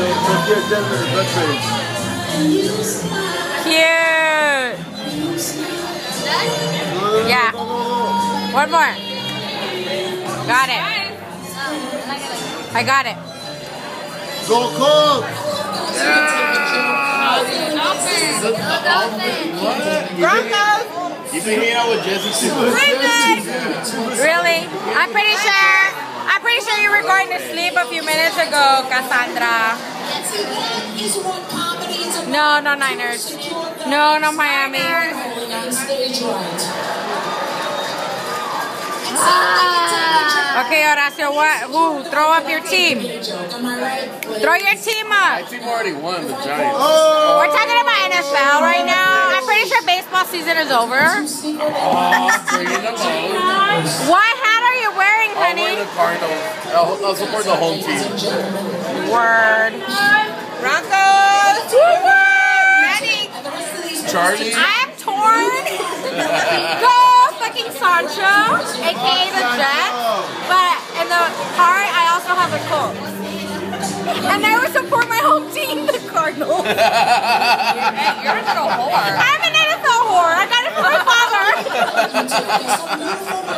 So, so get Denver the page. Cute. Yeah. One more. Got it. I got it. Go Colts! Broncos. You've been hanging out with Jesse too. Really? I'm pretty sure. I'm pretty sure you were going to sleep a few minutes ago, Cassandra. No, no Niners. No, no Miami. Ah. Okay, Horacio, what? Who? Throw up your team. Throw your team up. My team already won, the Giants. Oh! We're talking about NFL right now. I'm pretty sure baseball season is over. Oh, bringing them home. What Cardinals. I'll, I'll support the home team. Word. Broncos. Ready? Charlie. I am torn. Go fucking Sancho, aka the Jets. But in the heart, I also have the Colts. And I would support my home team, the Cardinals. You're a little whore. I'm an NFL whore. I got it from my father.